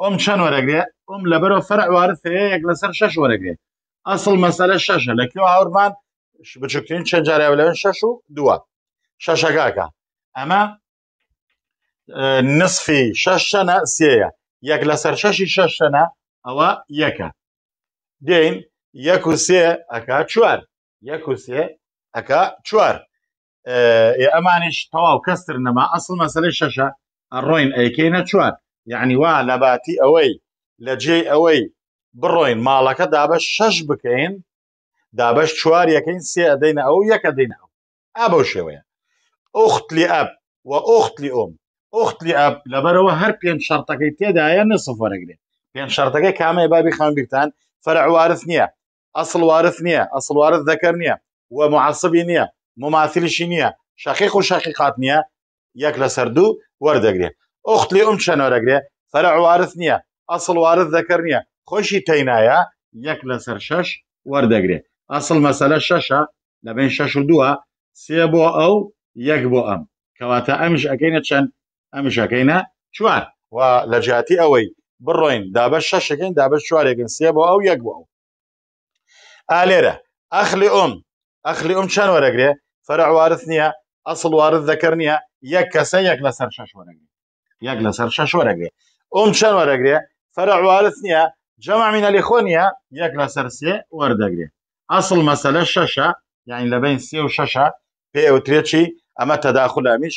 ئۆم چەند وەرەگرێ ئۆم لەبەرەوە فەرع وارد هەیە یەک لەسەر شەش وەرەگرێ ئەسڵ مەسەلە شەشە لە کێ هاورمان بچووکترین چەند جارە لە شەش و دووە شەشەکەکە ئەمە نصفی شەش شەنە سێە یەک لەسەر شەشی شەش شەنە ئەوە یەکە دێین یەک و سێ ئەکا چوار یەک و سێ ئەکا چوار ئەمانش تەواو کەستر نەما ئەسڵ مەسلەی شەشە ئەڕۆین ئەیکەی نەچوان یعنی وا لەباتی ئەوەی لە جێی ئەوەی بڕۆین ماڵەکە دابش شەش بکەین دابش چوار یەکەین سێ ئەدەینە ئەو یەکە دەینە ئەو ئا بەو شێوەیە ئۆخت لی ئەب و ئۆخت لی ئۆم ئۆخت لی ئەب لەبەرەوە هەر پێنج شەرتەکەی تێدایە نسف وەرەگرێت پێنج شەرتەکەی کامەیە بابی خان بیرتان فەرعوارث نییە ئەسڵ وارث نییە ئەسڵ وارث دەکەر نییە و مععسبی نییە مماثلشی نییە شەقیق و شەقیقات نییە یەک لەسەر دوو وەردەگرێ ئۆخت لێ ئەم شەنۆرەگرێ فەرع وارث نییە ئەسڵ وارث دەکەر نییە خۆشی تەینایە یەک لەسەر شەش وەردەگرێ ئەسڵ مەسەلە شەشە لە بین شەش و دووە سێ بۆ ئەو یەک بۆ ئەم کەواتە ئەمیش ئەەکەینە چەند ئەمیشەکەینە چوار و لە جیاتی ئەوەی بڕۆین دابەش شەشەکەین دابەش چوارێکن سێ بۆ ئەو یەک بۆ ئەو ئالێرە ئەخلی ئۆم ئەخلی ئۆم چەند وەرەگرێ فەرع وارث نییە ئەسڵ وارث دەکەر نییە یەک کەسە یەک لەسەر شەش وەرەگرێ یەک لەسەر شەش وەرەگرێ ئۆم چەند وەرەگرێ فەرع وارث نییە جەمع من لەخۆ نییە یەک لەسەر سێ وەردەگرێ ئەسڵ مەسەلە شەشە یاین لەبین سێ و شەشە پێ ئەوترێکی ئەمە تەداخلامیش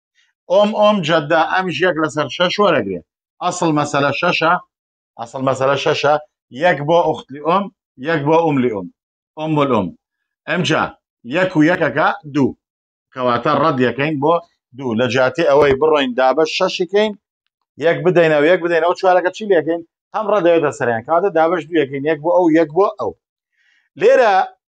ئۆم ئۆم جەددا ئەمیش یەک لەسەر شەش وەرەگرێ ئەسڵ مەسەلە شەشە ئەسڵ مەسەلە شەشە یەک بۆ ئوختی ئۆم یەک بۆ ئوملی ئۆم ئۆم ئۆم ئەمجا یەک و یەکەکە دوو کەواتە ڕەت یەکەین بۆ دوو لە جیاتی ئەوەی بڕۆین دابە شەشیکەین یەک بدەینەوە یەک بدەین ئەو چوارەکە چی لەکەین هەم ڕەدەوێتە سەریان کاتە دابش دووەکەین یەک بۆ ئەو یەک بۆ ئەو لێرە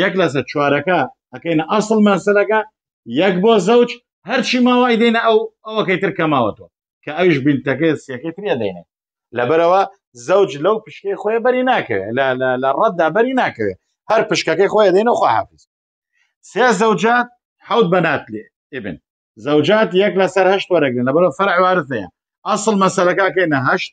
یەک لەسە چوارەکە ئەەکەینە ئەسڵ مەسەلەکە یەک بۆ زەوج هەرچی ماوای دێنە ئەو ئەوەکەی تر کەماوەتەوە کە ئەوش بینتەکە سیەکەی ترە دێنێ لەبەرەوە زەوج لەو پشکەی خۆی بەری ناکەوێت لە ڕەتدا بەری ناکەوێت هەر پشکەکەی خۆی دێنە خۆ حافز سێ زەوجات حوت بەنات لێ ئبن زەوجات یەک لەسەر هەشت وەرەگرن لەبەرە فەرعوارزەیە ئەسڵ مەسەلەکەکەینە هەشت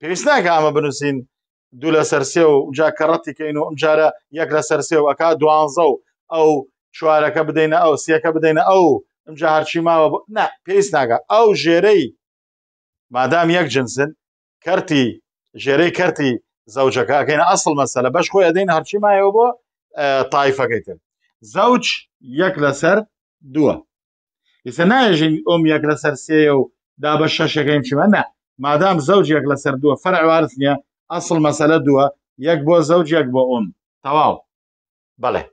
پێویست ناکە ئەمە بنووسین دوو لە سەرسێ و جا کەڕەتی کەین و ئەمجارە یەک لە سەرسێ و ئەکا دوانزە و ئەو چوارەکە بدەینە ئەو سیەکە بدەینە ئەو ئەمجا هەرچی ماوە نا پێویست ناکە ئەو ژێرەی مادام یەک جنسن کەرتی ژێرەی کەرتی زەوجەکە ئەەکەینە ئەسڵ مەسەلە بەش خۆی ئەدەین هەرچی مایەوە بۆ تایفەکەی تر زەوج یەک لەسەر دووە ئێستا ناژەوی ئۆم یەک لەسەر سێە و دا بە شەشەکەیم چمە نە مادام زەوج یەک لەسەر دووە فەرعوارس نییە ئەسڵ مەسەلە دووە یەک بۆ زەوج یەک بۆ ئۆم تەواو بەڵێ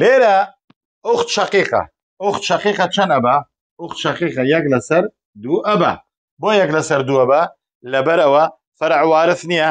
لێرە ئۆخت شەقیقە ئۆخت شەقیقە چەند ئەبا ئۆخت شەقیقە یەک لەسەر دوو ئەبا بۆ یەک لەسەر دووە بە لەبەرەوە فەرعوارس نییە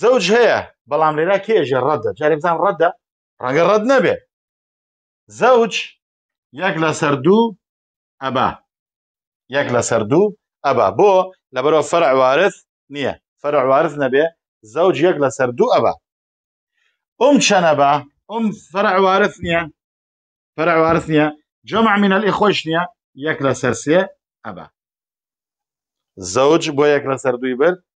زەوج هەیە بەڵام لێرا کێژە ڕەدە جارێ بزان ڕەدە ڕەنگە ڕەد نەبێت زەوج یەک لەسەر دوو ئەبا یەک لەسەر دوو ئەبا بۆ لەبەرەوە فەرع وارث نییە فەرع وارث نەبێ زەوج یەک لەسەر دوو ئەبا ئەم چەنەبا ئەم فەرع وارث نییە فەرع وارث نییە جەمع من الإخوەش نییە یەک لەسەر سێ ئەبا زەوج بۆ یەک لەسەر دووی برد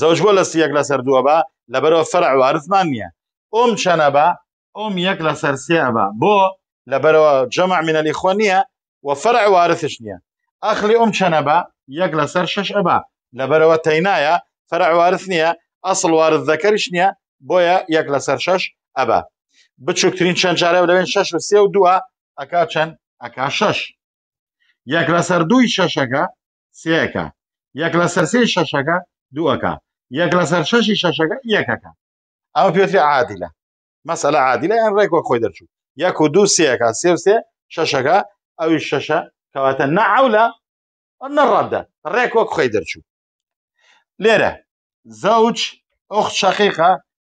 زەوج بۆ لە سیەک لەسەر دووە بە لەبەرەوە فەرع وارزمان نییە ئۆم چەنە بە ئۆم یەک لەسەر سێ بە بۆ لەبەرەوە جەمع منەلی خۆ نییە و فەرع وارثش نییە ئەخلی ئۆم چەنە بە یەک لەسەر شش ئەبا لەبەرەوە تەینایە فەرع وارث نییە ئەسڵ وارث دەکەریش نییە بۆیە یەک لەسەر شش ئەبا بچووکترین چەند جارە لەوێن شش و سێ و دووە ئەکا چەند ئەکا شش یەک لەسەر دووی شەشەکە سێ ئەکا یەک لەسەر سێی شەشەکە دوو ئەکا یەک لەسەر شەشی شەشەکە یەکەکە ئەوە پێتری عادلە مەسەلە عادلە یان ڕێک وە خۆی دەرچوو یەک و دوو سێەکە سێ و سێ شەشەکە ئەوی شەشە کەواتە نەعولە نەڕەدە ڕێک وەک خۆی دەرچوو لێرە زەوج ئۆخت شەقیقە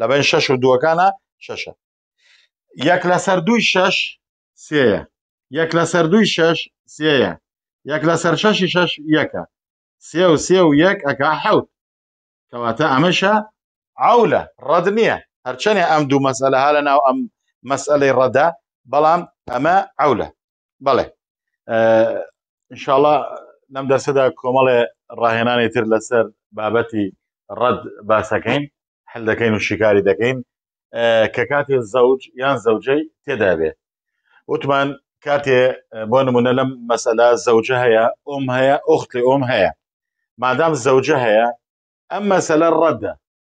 لە بین شەش و دووەکانە شەشە یەک لەسەر دووی شەش سێە یەک لەسەر دووی شەش سێە یەک لەسەر شەشی شەش یەکە سێ و سێ و یەک ئەکا حەوت کەواتە ئەمەشە عولە ڕەد نییە هەرچەنێ ئەم دوو مەسەلە ها لە ناو ئەم مەسئلەی ڕەدا بەڵام ئەمە عولە بەڵێ انشاءڵە لەم دەرسەدا کۆمەڵێ ڕاهێنانی تر لەسەر بابەتی ڕەد باسەکەین حل دەکەین و شیکاری دەکەین کە کاتێ زەوج یان زەوجەی تێدا بێ وتمان کاتێ بۆ نمونە لەم مەسەلا زەوجە هەیە ئۆم هەیە ئۆختی ئۆم هەیە مادام زەوجە هەیە ئەم مەسەلە ڕەدە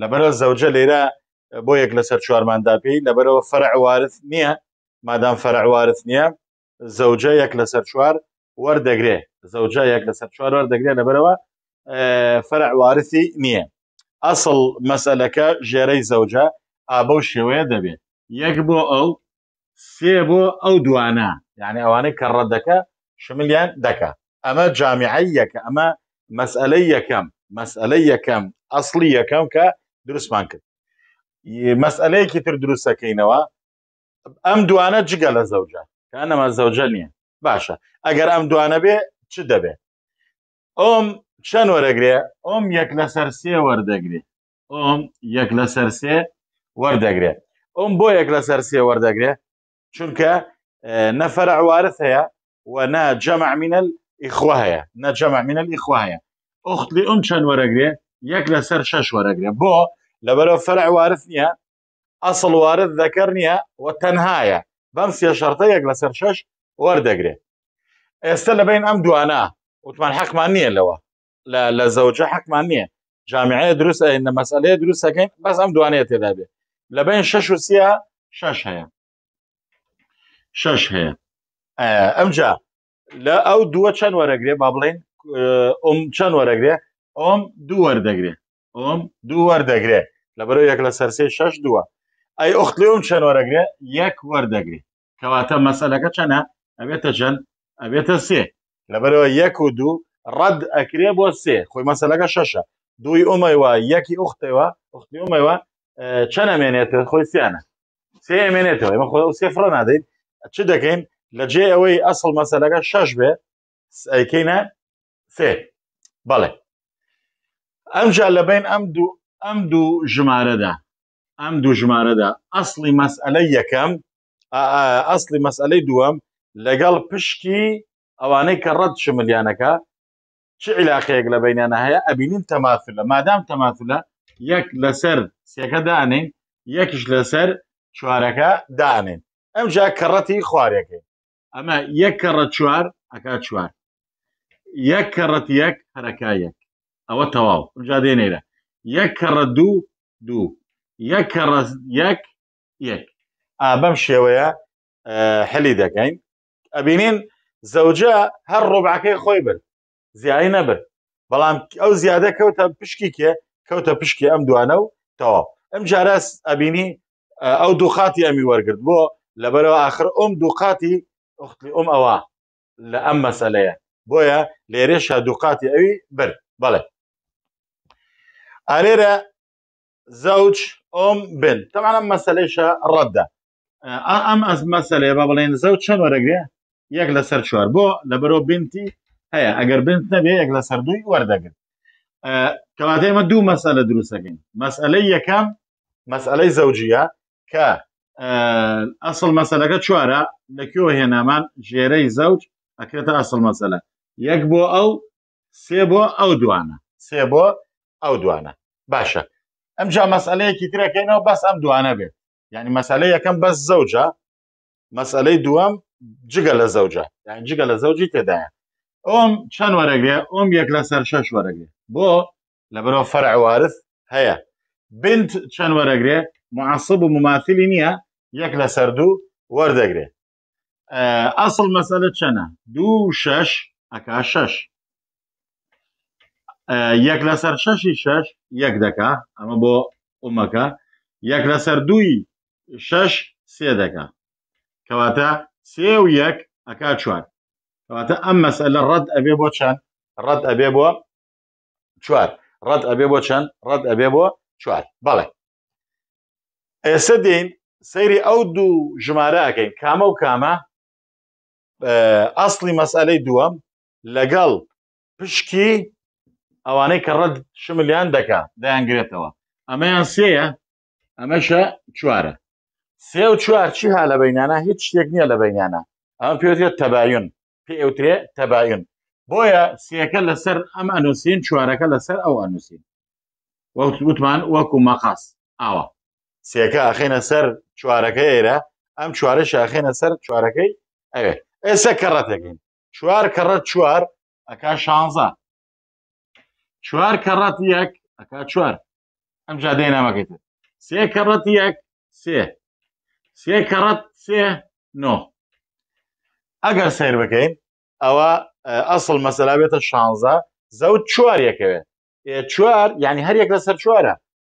لەبەرە زەوجە لێرە بۆ یەک لەسەر چوارماندا پێی لەبەرەوە فەرعوارث نییە مادام فەرعوارث نییە زەوجە یەک لەسەر چوار وەردەگرێ زەوجە یەک لەسەر چوار وەردەگرێ لەبەرەوە فەرعوارثی نییە ئەسڵ مەسەلەکە ژێرەی زەوجە ئابە و شێوەیە دەبێت یەک بۆ ئەو سێ بۆ ئەو دوانە یعنی ئەوانەی کە ڕەدەکە شملیان دەکا ئەمە جامیعی یەکە ئەمە مەسئلەی یەکەم مەسئلەی یەکەم ئەسڵی یەکەم کە دروستمان کرد مەسئلەیەکی تر دروستەکەینەوە ئەم دوانە جگە لە زەوجە کانەمە زەوجە نییە باشە ئەگەر ئەم دوانە بێ چ دەبێ ئۆم چەند وەرەگرێ ئۆم یەک لەسەر سێ وەردەگرێ ئۆم یەک لەسەر سێ وەردەگرێ ئۆم بۆ یەک لەسەر سێ وەردەگرێ چونکە نەفەر عوارث هەیە و نە جەمع منە ئیخوا هەیە نە جەمع منە ئیخوا هەیە ئۆخت لێ ئۆم چەند وەرەگرێ یەک لەسەر شەش وەرەگرێ بۆ لەبەرەوە فەرع وارث نییە ئەسڵ وارد دەکەر نییە و تەنهایە بەم سێ شەرتە یەک لەسەر شەش وەردەگرێ ئێستا لەبین ئەم دوانە وتمان حەقمان نییە لەوە لە لە زەوجە حەکمان نییە جامعەیە دروست ئەینە مەسئلەیە دروستەکەین بەس ئەم دوانەیە تێدا بێ لە بین شەش و سیە شەش هەیە شەش هەیە ئەمجا لە ئەو دووە چەند وەرەگرێ با بڵین ئۆم چەند وەرەگرێ ئۆم دوو وەردەگرێ ئۆم دوو وەردەگرێ لە بەرەو یەک لە سەرسێ شەش دووە ئەی ئۆختلیۆم چەند وەرەگرێ یەک وەردەگرێ کەواتە مەسەلەکە چەنە ئەبێتە جەن ئەبێتە سێ لەبەرەوە یەک و دوو ڕەد ئەکرێ بۆ سێ خۆی مەسەلەکە شەشە دوی ئۆمەوە یەکی ئوختەوە ئوختی ئۆمەوە چەند ئەمێنێتە خۆی سیانە سێ ئەمێنێتەوە ئمە خۆ سێ فڕە نادەین چ دەکەین لە جێ ئەوەی ئەسڵ مەسەلەکە شەش بێ ئەیکەینە سێ بەڵێ ئەمجا لەبین ئەم دوو ئەم دوو ژمارەدا ئەم دوو ژمارەدا ئەسڵی مەسئەلەی یەکەم ئەسڵی مەسئەلەی دووەم لەگەڵ پشکی ئەوانەی کە ڕەت شملیانەکە چ عیلاقەیەک لە بینانە هەیە ئەبینین تەماسلە مادام تەماسلە یەک لەسەر سێکە دانین یەکیش لەسەر چوارەکە دانین ئەمجا کەڕەتی خوارەکەی ئەمە یەک کەڕە چوار ئەکا چوار یەک کەڕەت یەک هەرەکە یەک ئەوە تەواو ئەجا دێنێرە یەک کەڕە دوو دوو یەک کەڕە یەک یەک ئابەم شێوەیە حەلی دەکەین ئەبینین زەوجە هەر ڕۆبعەکەی خۆی برد زیایی نەبن بەڵام ئەو زیادە کەوتە پشکی کێ کەوتە پشکی ئەم دوانە و تەواو ئەم جارە ئەبینی ئەو دوو خاتی ئەمی وەرگرت بۆ لەبەرەوە آخر ئەم دوو قاتی ئۆختی ئەم ئەوە لە ئەم مەسلەیە بۆیە لێرێشا دوو قاتی ئەوی بەر بەڵێ ئالێرە زەوج ئۆم بن تەمانە مەسلەیشە ڕەتدا ئەم ئەس مەسلێ بە بڵێن زە و چەند وەرەگرێ یەک لەسەر چوار بۆ لە بەرۆ بنتی هەیە ئەگەر بنت نەبێ یەک لەسەر دووی وەردەگر کەواتە ئمە دوو مەسەلە دروستەکەین مەسئلەی یەکەم مەسئلەی زەوجە کە ئەسڵ مەسەلەکە چوارە لە کوێوە هێنامان ژێرەی زەوج ئەکرێتە ئەسڵ مەسەلە یەک بۆ ئەو سێ بۆ ئەو دوانە سێ بۆ ئەو دوانە باشە ئەمجا مەسئلەیەکی ترەکەینەوە بەس ئەم دوانە بێت یعنی مەسلە یەکەم بەس زەوجە مەسلەی دووەم جگە لە زەوجە یان جگە لە زەوجی تێدایە ئۆم چەند وەرەگرێ ئۆم یەک لەسەر شەش وەرەگرێ بۆ لە بەرەوە فەرعوارث هەیە بنت چەند وەرەگرێ معصب و مماثلی نییە یەک لەسەر دوو وەردەگرێ ئەسڵ مەسەلە چەنە دوو شەش ئەکا شەش یەک لەسەر شەشی شەش یەک دەکا ئەمە بۆ ئومەکە یەک لەسەر دووی شەش سێ دەکا کەواتە سێ و یەک ئەکا چوار کەواتە ئەم مەسەلە ڕەت ئەبێ بۆ چەند ڕەت ئەبێ بۆ چوار ڕەت ئەبێ بۆ چەند ڕەت ئەبێ بۆ چوار بەڵێ ئێستا دێن سەیری ئەو دوو ژمارە ئەەکەین کامە و کامە ئەاصلی مەسئلەی دووەم لەگەڵ پشکی ئەوانەی کە ڕەت شملیان دەکا دەیانگرێتەوە ئەمەیان سێە ئەمەشە چوارە سێ و چوار چی ها لە بینانە هیچ شتێک نییە لە بینانە ئەم پێێت تەباون پێ ئەوترێ تەباون بۆیە سێەکە لەسەر ئەم ئەنووسین چوارەکە لەسەر ئەو ئەنووسین وەوت وتمان وەکو مەقاس ئاوە سێکە ئەخینە سەر چوارەکە ئێرە ئەم چوارە شاخێنە سەر چوارەکەی ئەوێ ئێستا کەڕەتەکەین چوار کەڕەت چوار ئەکا شانزە چوار کەڕەت یەک ئەکا چوار ئەم جادەی نامەکەیت سێ کەڕەت یەک سێ سێ کەڕەت سێ نۆ ئەگەر سیر بکەین ئەوە ئەسڵ مەسەلا بێتە شانزە زەوت چوار یەکەوێت چوار یعنی هەر یەک لەسەر چوارە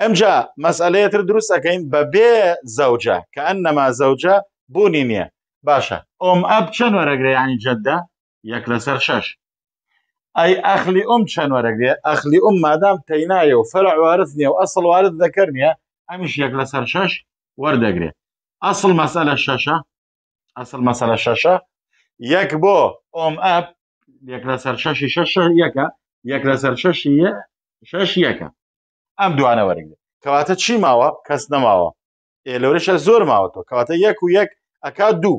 ئەمجا مەسئلەیەتر دروستەکەین بە بێ زەوجە کە ئەن نەما زەوجە بوونی نییە باشە ئۆم ئەب چەند وەرەگرێ ینی جەدە یەک لەسەر شەش ئەی ئەخلی ئۆم چەند وەرەگرێ ئەخلی ئوم مادام تەینایە و فەرع وارث نییە و ئەسڵ وارد دەکەر نییە ئەمیش یەک لەسەر شەش وەردەگرێ ئەسڵ مەسەلە شەشە ئەسڵ مەسەلە شەشە یەک بۆ ئۆم ئەپ یەک لەسەر شەشی شەش یەکە یەک لەسەر شەشی شەش یەکە ئەم دوانە وەرگێ کەواتە چی ماوە کەس نەماوە ئێ لەورەشە زۆر ماوەتەوە کەواتە یەک و یەک ئەکا دوو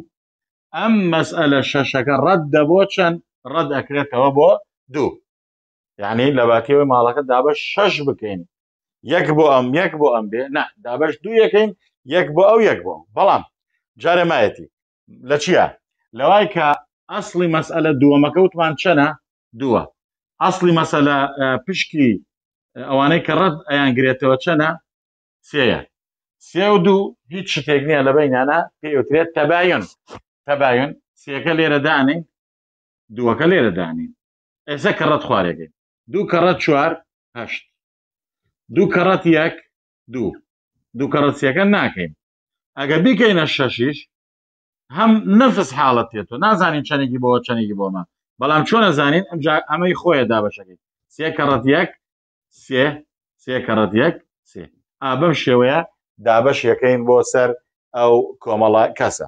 ئەم مەسئلە شەشەکە ڕەت دەبۆ چەند ڕەت ئەکرێتەوە بۆ دوو یعنی لە باتیەوەی ماڵەکە دابە شەش بکەین یەک بۆ ئەم یەک بۆ ئەم بێ نە دابش دوو یەکەین یەک بۆ ئەو یەک بۆ بەڵام جارێ مایەتی لە چیە لەوای کە ئەسڵی مەسئلە دووەمەکە وتمان چەنە دووە ئەسڵی مەسەلە پشکی ئەوانەی کە ڕەت ئەیان گرێتەوە چەنە سێە سێ و دوو هیچ شتێک نییە لە بینانە پێوترێت تەبایەن تەبایەن سێەکە لێرە دانین دووەکە لێرە دانین ئێستا کە ڕەت خوارێگەین دوو کەڕە چوار هەشت دوو کەڕەت یەک دوو دوو کەڕەتسیەکە ناکەین ئەگە بیکەینە شەشیش هەم نفس حاڵت تێ تۆ نازانین چەندێکی بۆ چەندێکی بۆمە بەڵام چۆن نەزانین ئەمجا ئەمەی خۆیە دابەشەکەی سێ کەڕەت یەک سێ سێ کەڕەت یەک سێ ئابم شێوەیە دابەش یەکەین بۆ سەر ئەو کۆمەڵە کەسە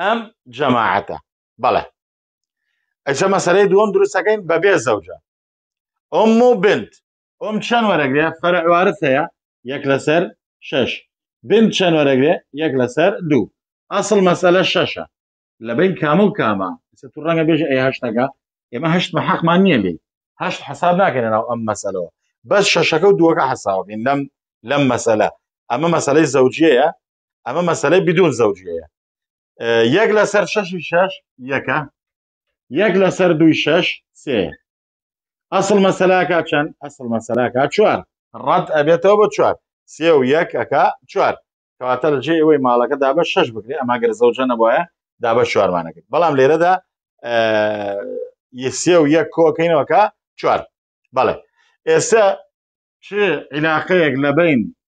ئەم جەماعەتە بەڵێ ئەجە مەسەرەی دووەم دروستەکەین بەبێ زەوجە ئۆم و بنت ئۆم چەند وەرەگرێ فەرعوارث هەیە یەک لەسەر شش بنت چەند وەرەگرێ یەک لەسەر دوو ئەسڵ مەسەلە شەشە لە بین کامە و کامە تو ڕەنگە بێژە ئەی هەشتەکە ئێمە هەشت مەحەقمان نییە لێ هەشت حساب ناکەێن ناو ئەم مەسەلەوە بەس شەشەکە و دووەکە حساوبین لەم لەم مەسەلە ئەمە مەسلەی زەوجەیە ئەمە مەسلەی بدون زەوجەیە یەک لەسەر شەشی شەش یەکە یەک لەسەر دوی شەش سێ ئەسڵ مەسەلاکە چەند ئەسڵ مەسەلاکە چوار ڕەت ئەبێتەوە بە چوار سێ و یەک ئەکا چوار کەواتە لە جێ ئەوەی ماڵەکە دا بە شەش بکرێ ئەماگەر زەوجە نەبواە دا بە چوارمانەکرد بەڵام لێرەدا یسێ و یەک کۆکەینەوەکە چوار بەڵێ ئێستا چ عیلاقەیەک لە بین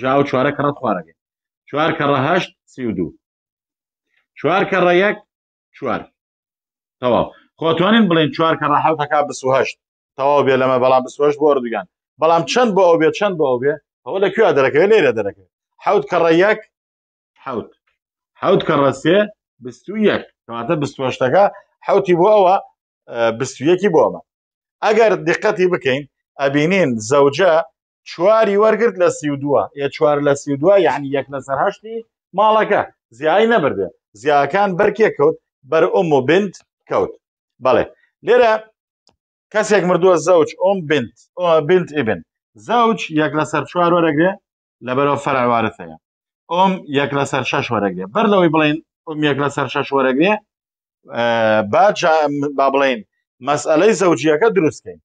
جا ئەو چوارە کەڕە خوارەکە چوار کەڕە هەشت سی و دوو چوار کەڕە یەک چوار تەواو خۆتوانین بڵێن چوار کەڕە حەوتەکە بسوهشت تەواو بێ لەمە بەڵام بسوهش بۆ ئەردوگان بەڵام چەند بۆ ئەو بێ چەند بۆ ئەو بێ ئەوە لە کوێ دەرەکەوێت لێرە دەرەکەوێت حەوت کەڕە یەک حەوت حەوت کەڕە سێ بست و یەک کەواتە بستوەشتەکە حوتی بۆ ئەوە بستویەکی بۆمە ئەگەر دقەتی بکەین ئەبینین زەوجە چواری وەرگرت لە سی و دووە ئێ چوار لە سی و دووە یعنی یەک لەسەر هەشتی ماڵەکە زیایی نەبردێ زیاکان بەرکێ کەوت بەر ئۆم و بنت کەوت بەڵێ لێرە کەسێک مردووە زەوج ئۆم بنت بنت ئبن زەوج یەک لەسەر چوار وەرەگرێ لەبەرەوە فەرعوارت هەیە ئۆم یەک لەسەر شەش وەرەگرێ بەر لەوەی بڵین ئۆم یەک لەسەر شەش وەرەگرێ با با بڵین مەسئلەی زەوجیەکە دروستکەین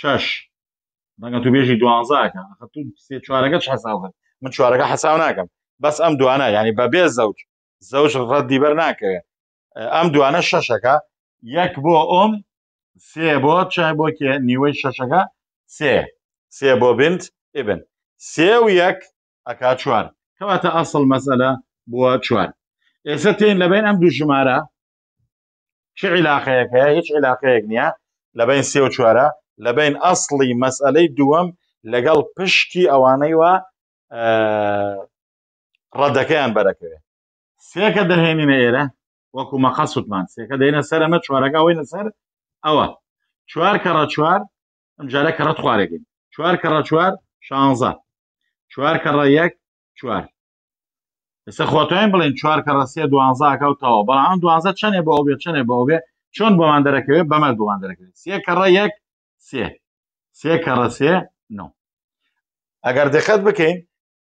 شەش بەگە تو بێژی دوانزەکە تو سێ چوارەکە چ حساب کرد من چوارەکە حساب ناکەم بەس ئەم دوانە ینی بە بێ زەوج زەوج ڕەدی بەر ناکەوێت ئەم دوانە شەشەکە یەک بۆ ئۆم سێ بۆ چای بۆ کێ نیوەی شەشەکە سێ سێ بۆ بنت ئبن سێ و یەک ئەکا چوار کەواتە ئەسڵ مەسەلە بووە چوار ئێستا تێن لەبین ئەم دوو ژمارە چ عیلاقەیەک هەیە هیچ عیلاقەیەک نییە لە بین سێ و چوارە لە بین ئەسڵی مەسئەلەی دووەم لەگەڵ پشکی ئەوانەی وا ڕەدەکەیان بەرەکەوێت سێکە دەهێنینە ئێرە وەکو مەقەس وتمان سێکە دەینە سەر ئەمە چوارەکە ئەوەی لەسەر ئەوە چوار کەڕە چوار ئەم جارە کەڕە خوارەگەین چوار کەڕە چوار شانزە چوار کەڕە یەک چوار ئێستا خۆتوانین بڵێن چوار کە ڕسیە دوانزاکە و تەوا بەڵام ئەم دوانزە چەنێ بۆ ئەو بێ چەنێ بۆ بێ چۆن بۆمان دەرەکەوێت بەمە بۆمان دەرەکەوێت سێ کەڕە یەک سێ سێ کەڕە سێ نۆ ئەگەر دقت بکەین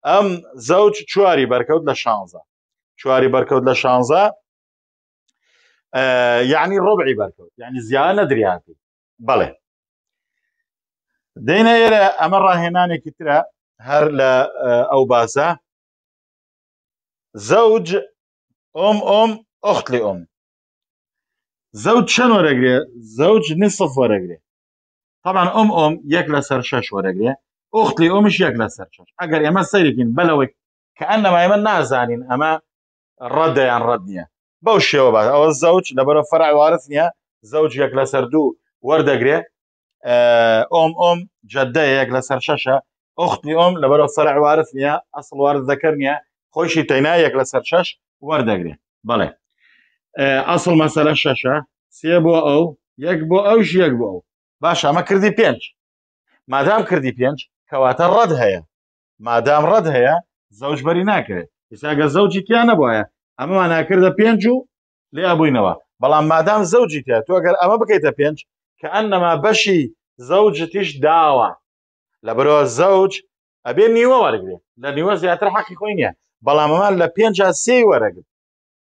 ئەم زەوج چواری بەرکەوت لە شانزە چواری بەرکەوت لە شانزە یعنی ڕبعی بەرکەوت یعنی زیانە دریاتی بەڵێ دەینە ئێرە ئەمە ڕاهێنانێکی ترە هەر لە ئەو باسە زەوج ئۆم ئۆم ئۆخت لێ ئۆم زەوج چەند وەرەگرێ زەوج نسف وەرەگرێ طبعا ئۆم ئۆم یەک لەسەر شەش وەرەگرێ ئۆخت لێ ئۆمش یەک لەسەر شەش ئەگەر ئێمە سەیرکین بەلەوەی کە ئەنەما ئێمە نازانین ئەمە ڕەدەیان ڕەد نییە بەو شێوە باش ئەوە زەوج لەبەرە فەرع وارث نییە زەوج یەک لەسەر دوو وەردەگرێ ئۆم ئۆم جەدە یەک لەسەر شەشە ئۆختی ئۆم لەبەرە فەرع وارث نییە ئەسڵ وارد دەکەر نییە خۆشی تەینا یەک لەسەر شەش وەردەگرێ بەڵێ ئەسڵ مەسەرە شەشە سێ بۆ ئەو یەک بۆ ئەو ژیەک بۆ ئەو باش ئەمە کردی پێنج مادام کردی پێنج کەواتە ڕەت هەیە مادام ڕەت هەیە زەوج بەری ناکرێت ئساگە زەوجی تیا نەبواە ئەمەمان ناکردە پێنج و لێ ئەبووینەوە بەڵام مادام زەوجی تیا تو ئەگەر ئەمە بکەیتە پێنج کە ئەنەما بەشی زەوجتیش داوە لە بەرەوە زەوج ئەبێ نیوە وەرگێ لە نیوە زیاتر حەقی خۆی نیە بەڵام ئەمان لە پێنج سێ وەرەگرت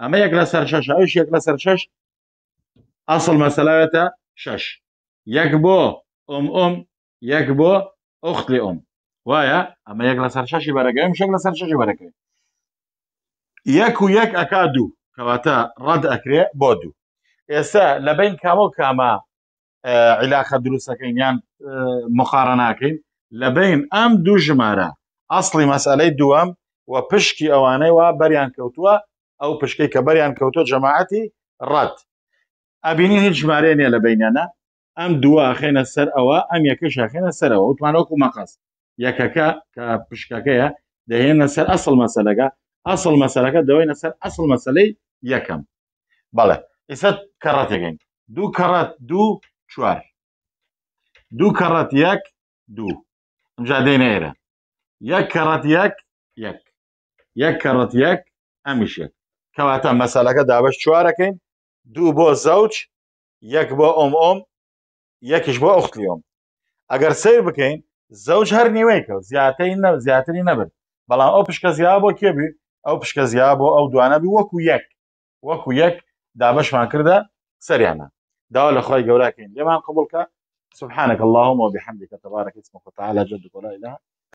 ئەمە یەک لەسەر شەش ئەوش یەک لەسەر شەش ئەسڵ مەسەلاوێتە شەش یەک بۆ ئۆم ئۆم یەک بۆ ئۆختی ئۆم وایە ئەمە یەک لەسەر شەشی بەرەگەم شەک لەسەر شەشی بەرەکەی یەک و یەک ئەک دوو کەواتە ڕەد ئەکرێ بۆ دوو ئێستا لە بین کامۆ کامە عیلاقە دروستەکەین یان مخارە ناکەین لە بین ئەم دوو ژمارە ئەاصلی مەسئلەی دووەم و پشکی ئەوانەی وا بەریان کەوتووە ئەو پشکەی کە بەریان کەوتۆ جەماعەتی ڕەت ئەبینی هیچ ژمارە نیە لە بینەنە ئەم دووە خێنە سەر ئەوە ئەم یەکەش خێنە سەرەوە وتمانەوەکو مەقەس یەکەکە کە پشکەکەیە دەهێنە سەر ئەسڵ مەسەلەکە ئەسڵ مەسەلەکە دەوەینە سەر ئەسڵ مەسلەی یەکەم بەڵێ ئێستا کەڕەتێکین دوو کەڕەت دوو چوار دوو کەڕەت یەک دوو ئەمجا دێنە ئێرە یەک کەڕەت یەک یەک یەک کەڕەت یەک ئەمیش یەک کەواتە مەسەلەکە دابش چوارەکەین دوو بۆ زەوج یەک بۆ ئۆم ئۆم یەکیش بۆ ئوخت لیۆم ئەگەر سیر بکەین زەوج هەر نیوەی کەوت زیاتری نە زیاتری نەبرد بەڵام ئەو پشکە زیا بۆ کێ بوو ئەو پشکە زیا بۆ ئەو دوانە بوو وەکو یەک وەکو یەک دابەشمان کردە سەریانە داوا لە خۆی گەوراکەین لێمان قبولکە سبحانك اللهم وبحمدك تبارك اسمك وتعالى جدك ولا اله